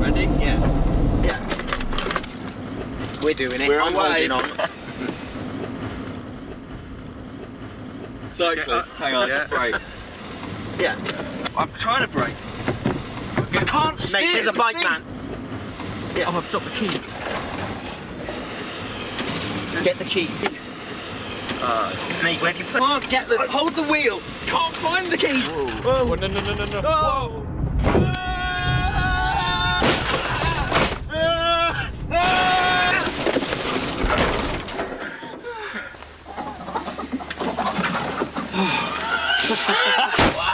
Ready? Yeah. Yeah. We're doing it. We're I'm holding on. Cyclist, uh, hang on, Yeah. brake. Yeah. I'm trying to brake. I can't steer. Mate, there's a bike man. Yeah. Oh, I've dropped the key. Get the keys. Uh, Mate, where do you put Can't get the. Hold the wheel. Can't find the keys. Oh, no, no, no, no, no. Oh. Whoa.